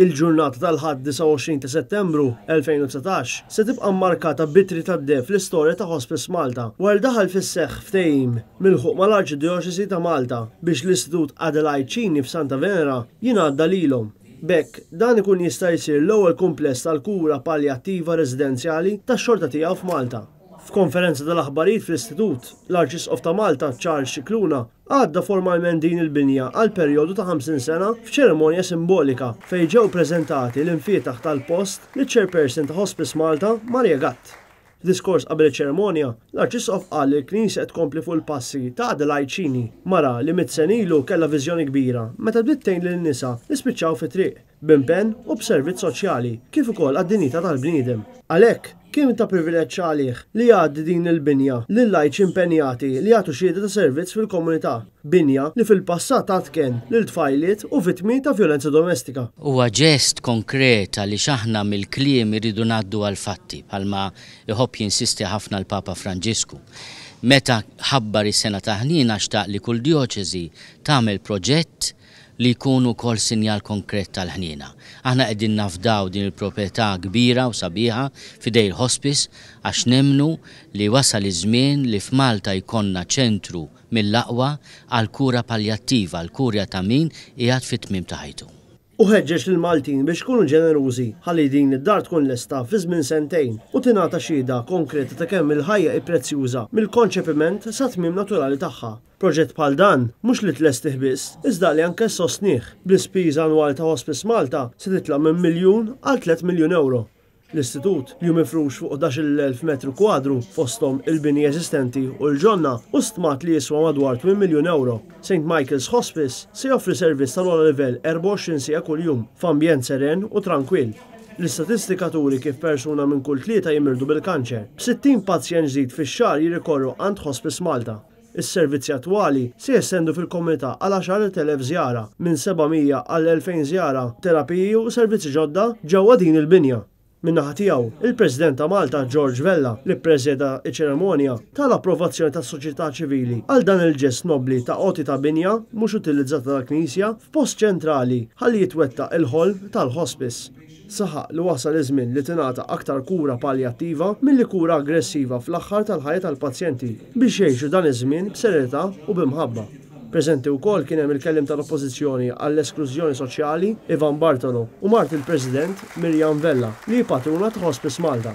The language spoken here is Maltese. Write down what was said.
Il-ġurnata tal-Ħadd 29 ta' Settembru 2019 se tibqa' mmarkata b'Ittri tad-Deheb fl-istorja ta' Hospice Malta wara li daħal fis-seħħ ftehim milħuq mal-Arċidjoċesi ta' Malta biex l-Istitut Adelaide Cini f'Santa Venera jingħadda lilhom. B'hekk, dan ikun jista' jsir l-ewwel kumpless tal-kura paljattiva residenzjali tax-xorta tiegħu f'Malta. F'konferenza tal-aħbarijiet fl-Istitut, l-Arċisqof ta' Malta, Charles Scicluna, għadda formalment din il-binja għal perjodu ta' 50 sena f'ċerimonja simbolika fejn ġew preżentati l-imfietaħ tal-post liċ-Chairperson ta' Hospice Malta, Maria Gatt. F'diskors qabel iċ-ċerimonja, l-Arċisqof qal li l-Knisja qed tkompli fuq il-passi ta' Adelaide Cini, mara li mitt sen ilu kellha viżjoni kbira meta bdiet tgħin lin-nisa li spiċċaw fit-triq. b'impenn u b'servizz soċjali, kif ukoll għad-dinjità tal-bniedem. Għalhekk, kien ta' privileġġ għalih li jgħaddi din il-binja lil lajċi impenjati li jagħtu xiehda ta' servizz fil-komunità, binja li fil-passat għattken lil tfajliet u vittmi ta' vjolenza domestika. Huwa ġest konkret għaliex aħna mill-kliem irridu ngħaddu għall-fatti, bħalma jħobb jinsisti ħafna l-Papa Franġisku. Meta ħabbar is-Sena tal-Ħniena xtaq li kull djoċesi tagħmel proġett li jkun ukoll sinjal konkret tal-ħniena. Aħna qegħdin nafdaw din il-proprjetà kbira u sabiħa f'idej il-Hospice għax nemmnu li wasal iż-żmien li f'Malta jkollna ċentru mill-aqwa għall-kura paljattiva, l-kurja ta' min qiegħed fit-tmiem ta' ħajtu. Hu ħeġġeġ lill-Maltin biex ikunu ġenerużi ħalli din id-dar tkun lesta fi żmien sentejn u tingħata xhieda konkreta ta' kemm il-ħajja hi prezzjuża mill-konċepiment sat-tmiem naturali tagħha. Proġett bħal dan mhux li tlestih biss, iżda li anke ssostnih, bl-ispiża annwali ta' Hospice Malta se titla' minn miljun għal tliet miljun ewro. L-Istitut, li hu mifrux fuq ħdax-il elf metru kwadru, fosthom il-bini eżistenti u l-ġonna, hu stmat li jiswa madwar tmien miljun ewro. Saint Michael's Hospice se joffri servizz tal-ogħla livell 24 siegħa kuljum, f'ambjent seren u trankwill. L-istatistika turi kif persuna minn kull tlieta jimirdu bil-kanċer, b' 60 pazjent ġdid fix-xahar jirrikorru għand Hospice Malta. Is-servizzi attwali se jestendu fil-komunità għal 10,000 żjara, minn 700 għal 2,000 żjara, terapiji u servizzi ġodda ġewwa din il-binja. Min-naħa tiegħu, il-President ta' Malta, George Vella, li ppreżeda ċ-ċerimonja, ta l-approvazzjoni tas-soċjetà ċivili għal dan il-ġest nobbli ta' għoti ta' binja mhux utilizzata tal-knisja f'post ċentrali ħalli jitwettaq il-ħolm tal-Hospice. Saħaq li wasal iż-żmien li tingħata aktar kura paljattiva milli kura aggressiva fl-aħħar tal-ħajja tal-pazjenti biex jgħixu dan iż-żmien b'serenità u bi mħabba. Preżenti wkoll kien hemm il-Kelliem tal-Oppożizzjoni għall-Esklużjoni Soċjali, Ivan Bartolo, u mart il-President, Miriam Vella, li hi patruna ta' Hospice Malta.